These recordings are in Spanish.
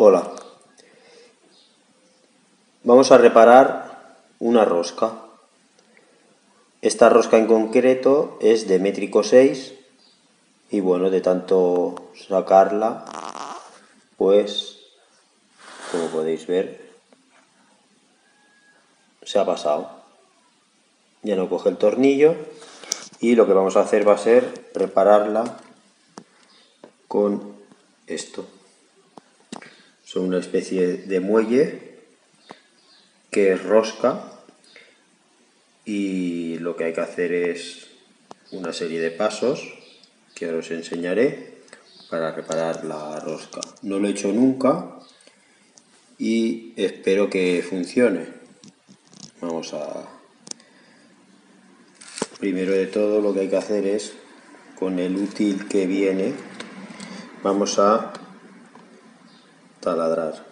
Hola. Vamos a reparar una rosca. Esta rosca en concreto es de métrico 6 y bueno, de tanto sacarla, pues como podéis ver, se ha pasado. Ya no coge el tornillo y lo que vamos a hacer va a ser repararla con esto. Son una especie de muelle que es rosca y lo que hay que hacer es una serie de pasos que ahora os enseñaré para reparar la rosca. No lo he hecho nunca y espero que funcione. Vamos a... Primero de todo lo que hay que hacer es, con el útil que viene, vamos a taladrar.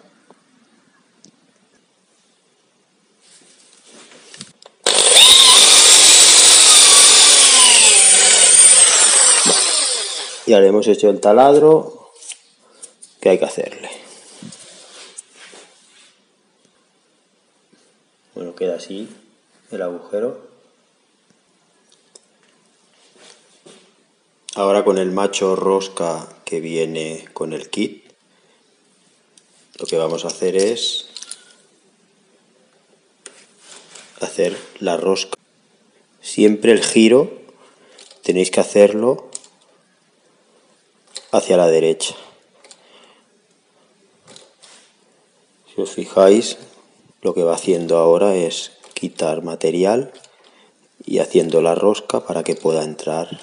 Ya le hemos hecho el taladro que hay que hacerle. Bueno, queda así el agujero. Ahora con el macho rosca que viene con el kit, lo que vamos a hacer es hacer la rosca. Siempre el giro tenéis que hacerlo hacia la derecha. Si os fijáis, lo que va haciendo ahora es quitar material y haciendo la rosca para que pueda entrar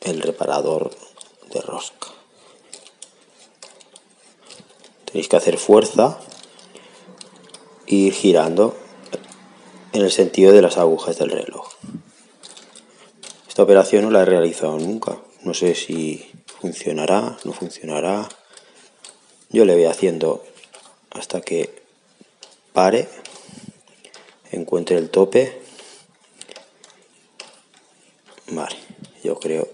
el reparador de rosca. Tenéis que hacer fuerza e ir girando en el sentido de las agujas del reloj. Esta operación no la he realizado nunca. No sé si funcionará, no funcionará. Yo le voy haciendo hasta que pare, encuentre el tope. Vale, yo creo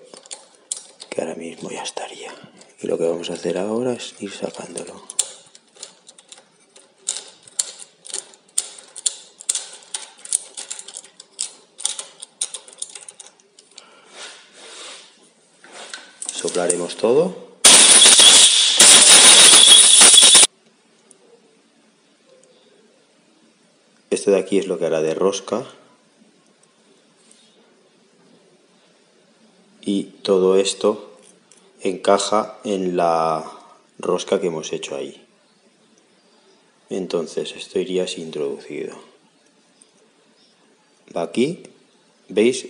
que ahora mismo ya estaría. Y lo que vamos a hacer ahora es ir sacándolo. Soplaremos todo. Esto de aquí es lo que hará de rosca. Y todo esto encaja en la rosca que hemos hecho ahí. Entonces esto iría así introducido. Va aquí, ¿veis?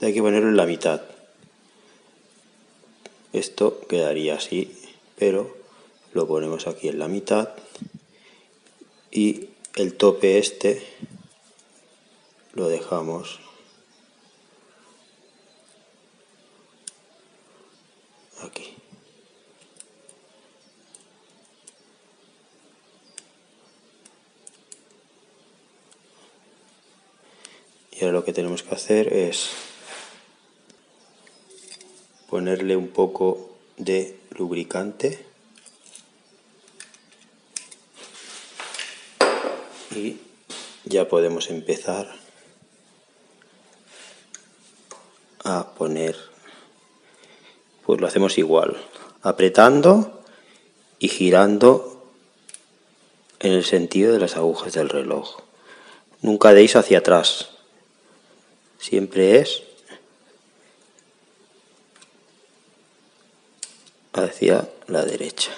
hay que ponerlo en la mitad. Esto quedaría así, pero lo ponemos aquí en la mitad y el tope este lo dejamos aquí. Y ahora lo que tenemos que hacer es ponerle un poco de lubricante. Y ya podemos empezar a poner pues lo hacemos igual apretando y girando en el sentido de las agujas del reloj. Nunca deis hacia atrás. Siempre es hacia la derecha.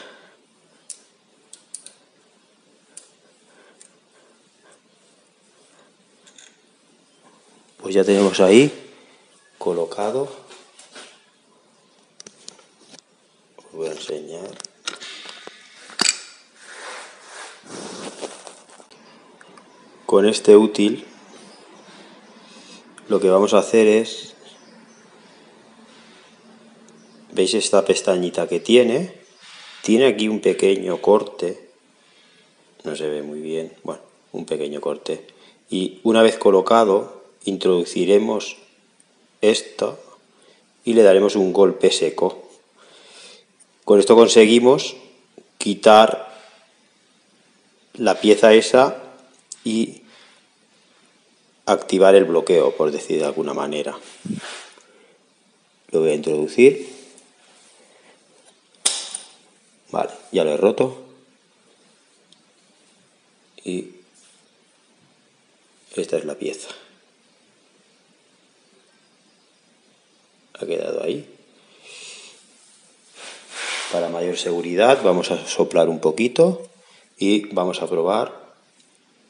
Pues ya tenemos ahí colocado. Os voy a enseñar. Con este útil lo que vamos a hacer es ¿Veis esta pestañita que tiene? Tiene aquí un pequeño corte. No se ve muy bien. Bueno, un pequeño corte. Y una vez colocado, introduciremos esto y le daremos un golpe seco. Con esto conseguimos quitar la pieza esa y activar el bloqueo, por decir de alguna manera. Lo voy a introducir. Vale, ya lo he roto. Y esta es la pieza. Ha quedado ahí. Para mayor seguridad vamos a soplar un poquito y vamos a probar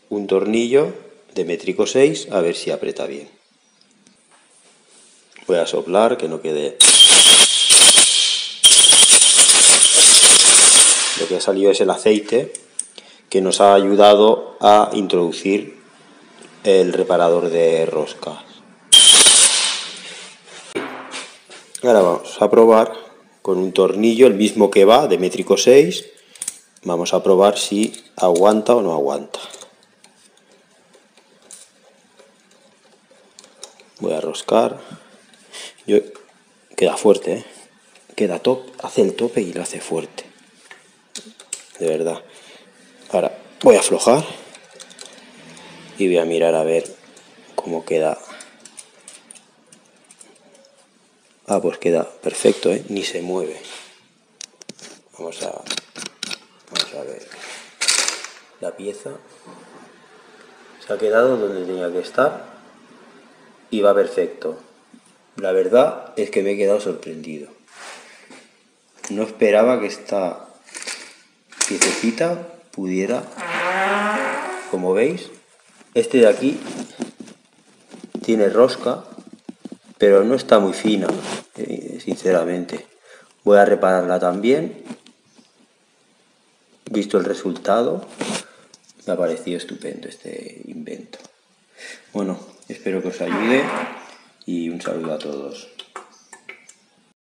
un tornillo de métrico 6 a ver si aprieta bien. Voy a soplar que no quede... que ha salido es el aceite que nos ha ayudado a introducir el reparador de roscas. Ahora vamos a probar con un tornillo, el mismo que va, de métrico 6. Vamos a probar si aguanta o no aguanta. Voy a roscar. Yo, queda fuerte, ¿eh? Queda top, hace el tope y lo hace fuerte. De verdad. Ahora voy a aflojar y voy a mirar a ver cómo queda. Ah, pues queda perfecto, ¿eh? Ni se mueve. Vamos a, vamos a ver. La pieza se ha quedado donde tenía que estar y va perfecto. La verdad es que me he quedado sorprendido. No esperaba que esta piececita pudiera, como veis, este de aquí tiene rosca, pero no está muy fina, eh, sinceramente. Voy a repararla también. Visto el resultado, me ha parecido estupendo este invento. Bueno, espero que os ayude y un saludo a todos.